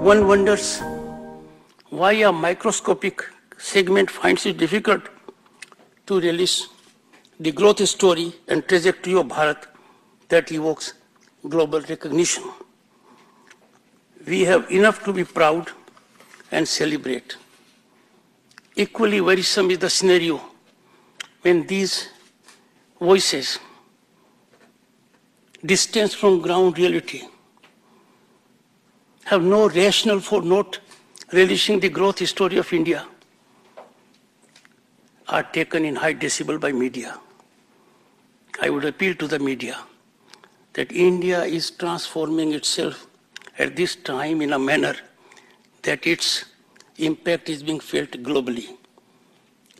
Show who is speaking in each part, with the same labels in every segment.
Speaker 1: One wonders why a microscopic segment finds it difficult to release the growth story and trajectory of Bharat that evokes global recognition. We have enough to be proud and celebrate. Equally worrisome is the scenario when these voices, distant from ground reality, have no rationale for not relishing the growth story of India, are taken in high decibel by media. I would appeal to the media that India is transforming itself at this time in a manner that its impact is being felt globally.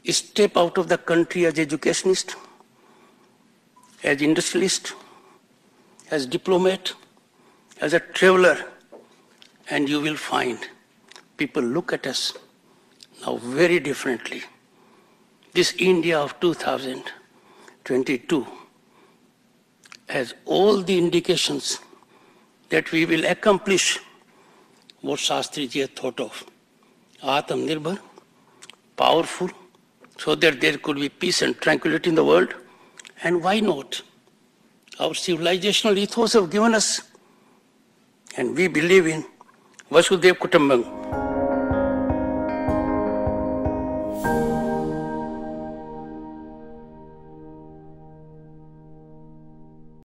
Speaker 1: Step out of the country as educationist, as industrialist, as diplomat, as a traveler, and you will find people look at us now very differently. This India of 2022 has all the indications that we will accomplish what Shastriji had thought of. Atmanirbhar, powerful, so that there could be peace and tranquility in the world. And why not? Our civilizational ethos have given us, and we believe in Vasudhaiva Kutumbakam.